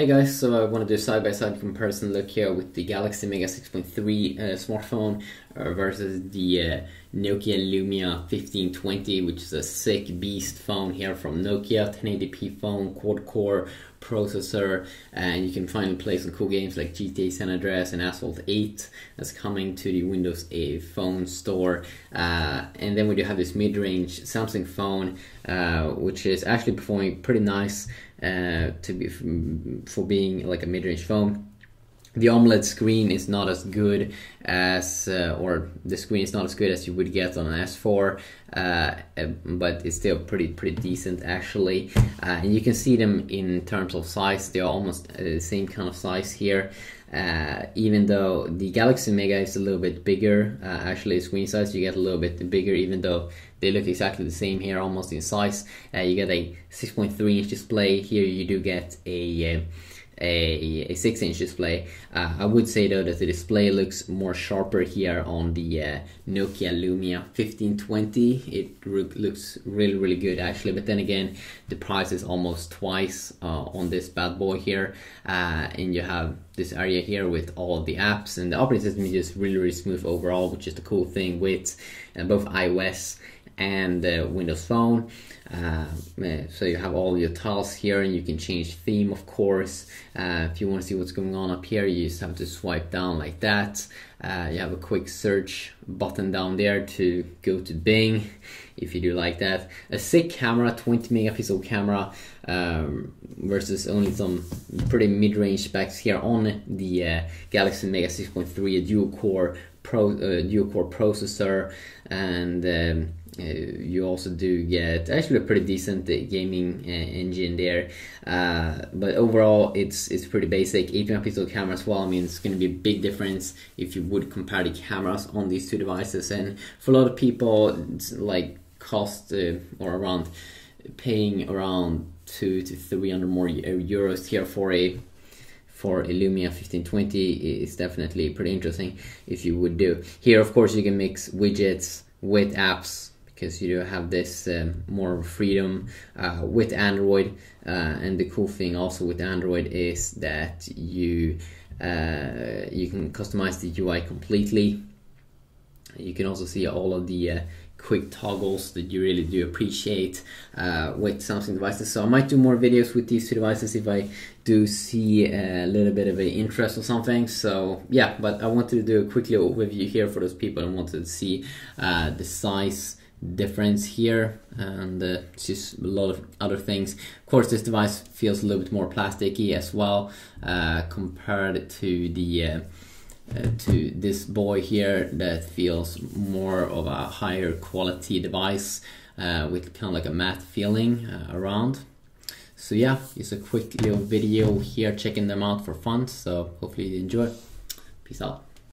Hey guys, so I want to do a side-by-side comparison look here with the Galaxy Mega 6.3 uh, smartphone uh, versus the uh, Nokia Lumia 1520 which is a sick beast phone here from Nokia, 1080p phone, quad-core processor and you can finally play some cool games like GTA San Andreas and Asphalt 8 that's coming to the Windows 8 phone store. Uh, and then we do have this mid-range Samsung phone uh, which is actually performing pretty nice uh, to be for being like a mid-range phone the AMOLED screen is not as good as, uh, or the screen is not as good as you would get on an S4, uh, but it's still pretty pretty decent actually. Uh, and you can see them in terms of size; they are almost uh, the same kind of size here. Uh, even though the Galaxy Mega is a little bit bigger, uh, actually screen size you get a little bit bigger, even though they look exactly the same here, almost in size. you get a 6.3 inch display. Here you do get a a, a 6 inch display. Uh, I would say though that the display looks more sharper here on the uh, Nokia Lumia 1520. It looks really really good actually but then again the price is almost twice uh, on this bad boy here uh, and you have this area here with all the apps and the operating system is just really really smooth overall which is the cool thing with uh, both iOS and Windows Phone. Uh, so you have all your tiles here and you can change theme of course. Uh, if you want to see what's going on up here you just have to swipe down like that. Uh, you have a quick search button down there to go to Bing if you do like that. A sick camera, 20 megapixel camera um, versus only some pretty mid-range specs here on the uh, Galaxy Mega 6.3, a dual core pro, uh, dual core processor and um, uh, you also do get actually a pretty decent uh, gaming uh, engine there. Uh, but overall it's it's pretty basic. 8 megapixel camera as well I mean it's going to be a big difference if you would compare the cameras on these two devices. And for a lot of people it's like cost uh, or around paying around two to 300 more euros here for a for a Lumia 1520 is definitely pretty interesting if you would do. Here of course you can mix widgets with apps because you do have this um, more freedom uh, with Android. Uh, and the cool thing also with Android is that you uh, you can customize the UI completely. You can also see all of the uh, quick toggles that you really do appreciate uh, with Samsung devices. So I might do more videos with these two devices if I do see a little bit of an interest or something. So yeah, but I wanted to do a quick little overview here for those people who wanted to see uh, the size difference here and uh, just a lot of other things of course this device feels a little bit more plasticky as well uh, compared to the uh, to this boy here that feels more of a higher quality device uh, with kind of like a matte feeling uh, around. So yeah it's a quick little video here checking them out for fun. So hopefully you enjoy. Peace out